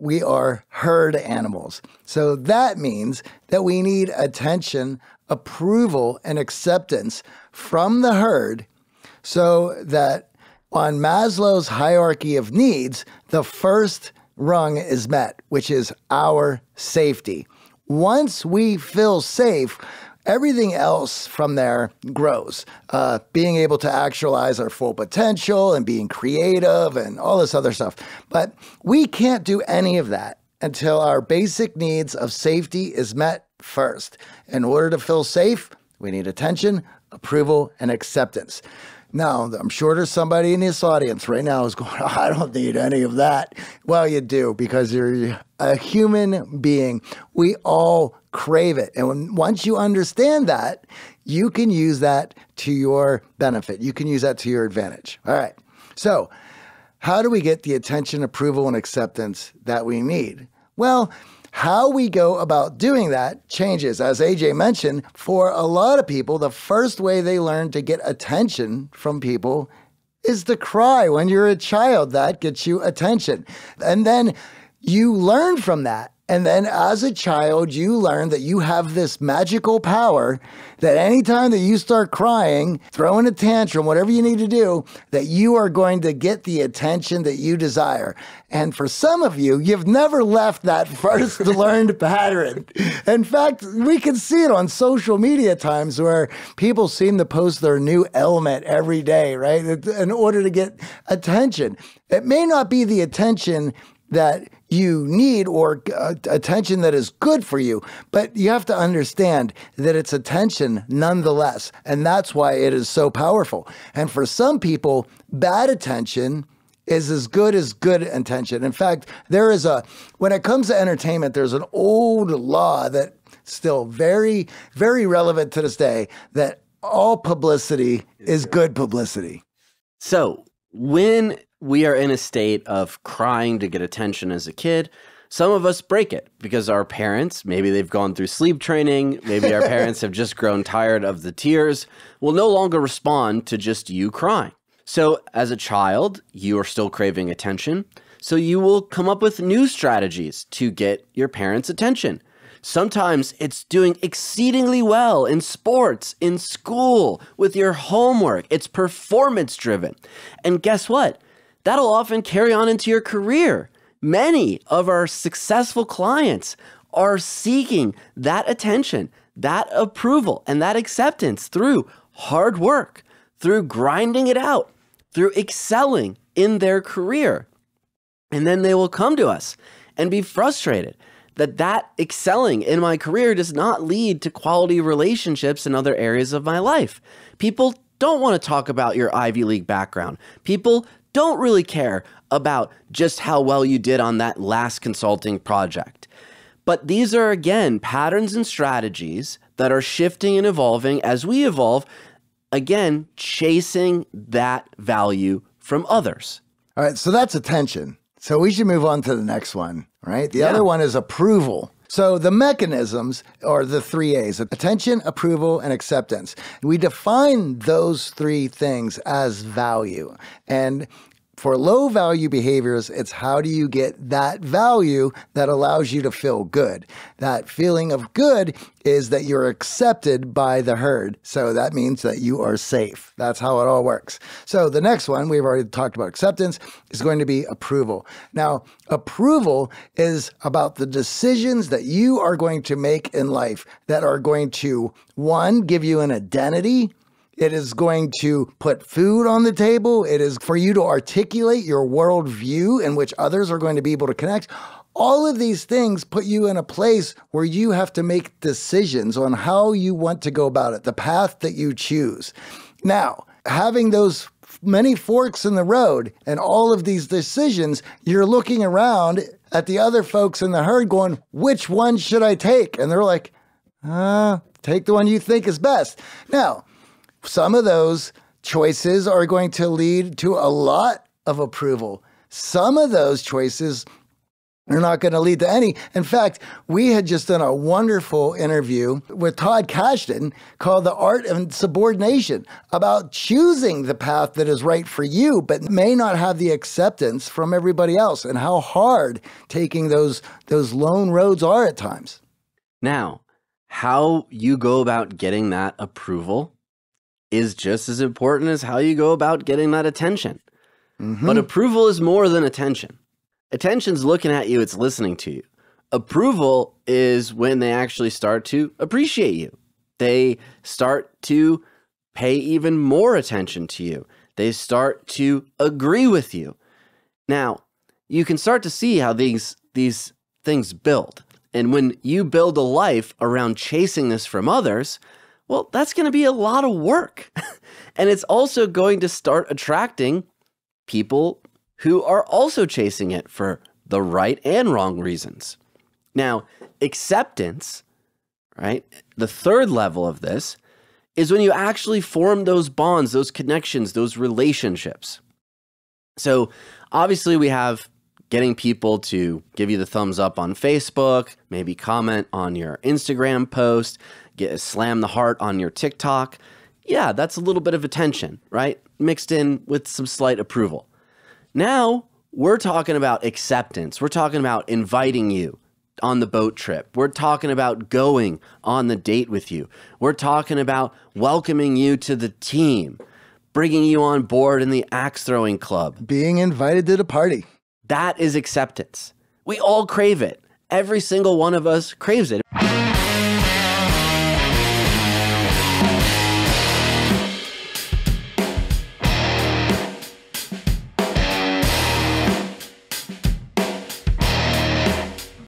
we are herd animals. So that means that we need attention, approval, and acceptance from the herd so that on Maslow's hierarchy of needs, the first rung is met, which is our safety. Once we feel safe, everything else from there grows. Uh, being able to actualize our full potential and being creative and all this other stuff. But we can't do any of that until our basic needs of safety is met first. In order to feel safe, we need attention, approval, and acceptance. Now, I'm sure there's somebody in this audience right now who's going, I don't need any of that. Well, you do because you're a human being. We all crave it. And when, once you understand that, you can use that to your benefit. You can use that to your advantage. All right. So, how do we get the attention, approval, and acceptance that we need? Well, how we go about doing that changes. As AJ mentioned, for a lot of people, the first way they learn to get attention from people is to cry when you're a child. That gets you attention. And then you learn from that. And then as a child, you learn that you have this magical power that anytime that you start crying, throwing a tantrum, whatever you need to do, that you are going to get the attention that you desire. And for some of you, you've never left that first learned pattern. In fact, we can see it on social media times where people seem to post their new element every day, right? In order to get attention. It may not be the attention that you need or uh, attention that is good for you. But you have to understand that it's attention nonetheless. And that's why it is so powerful. And for some people, bad attention is as good as good attention. In fact, there is a, when it comes to entertainment, there's an old law that still very, very relevant to this day that all publicity is good publicity. So when we are in a state of crying to get attention as a kid. Some of us break it because our parents, maybe they've gone through sleep training, maybe our parents have just grown tired of the tears, will no longer respond to just you crying. So, as a child, you are still craving attention. So, you will come up with new strategies to get your parents' attention. Sometimes it's doing exceedingly well in sports, in school, with your homework. It's performance driven. And guess what? That'll often carry on into your career. Many of our successful clients are seeking that attention, that approval, and that acceptance through hard work, through grinding it out, through excelling in their career. And then they will come to us and be frustrated that that excelling in my career does not lead to quality relationships in other areas of my life. People don't want to talk about your Ivy League background. People don't really care about just how well you did on that last consulting project. But these are, again, patterns and strategies that are shifting and evolving as we evolve, again, chasing that value from others. All right, so that's attention. So we should move on to the next one, right? The yeah. other one is approval. So the mechanisms are the three A's attention, approval, and acceptance. We define those three things as value. And for low value behaviors, it's how do you get that value that allows you to feel good? That feeling of good is that you're accepted by the herd. So that means that you are safe. That's how it all works. So the next one, we've already talked about acceptance, is going to be approval. Now, approval is about the decisions that you are going to make in life that are going to, one, give you an identity it is going to put food on the table. It is for you to articulate your worldview in which others are going to be able to connect. All of these things put you in a place where you have to make decisions on how you want to go about it, the path that you choose. Now, having those many forks in the road and all of these decisions, you're looking around at the other folks in the herd going, which one should I take? And they're like, uh, take the one you think is best. Now, some of those choices are going to lead to a lot of approval. Some of those choices They're not going to lead to any. In fact, we had just done a wonderful interview with Todd Kashdan called The Art of Insubordination about choosing the path that is right for you, but may not have the acceptance from everybody else and how hard taking those, those lone roads are at times. Now, how you go about getting that approval is just as important as how you go about getting that attention. Mm-hmm. But approval is more than attention. Attention's looking at you, it's listening to you. Approval is when they actually start to appreciate you. They start to pay even more attention to you. They start to agree with you. Now, you can start to see how these these things build. And when you build a life around chasing this from others, well, that's going to be a lot of work. and it's also going to start attracting people who are also chasing it for the right and wrong reasons. Now, acceptance, right? The third level of this is when you actually form those bonds, those connections, those relationships. So, obviously, we have getting people to give you the thumbs up on Facebook, maybe comment on your Instagram post, get a slam the heart on your TikTok. Yeah, that's a little bit of attention, right? Mixed in with some slight approval. Now we're talking about acceptance. We're talking about inviting you on the boat trip. We're talking about going on the date with you. We're talking about welcoming you to the team, bringing you on board in the axe throwing club, being invited to the party. That is acceptance. We all crave it. Every single one of us craves it.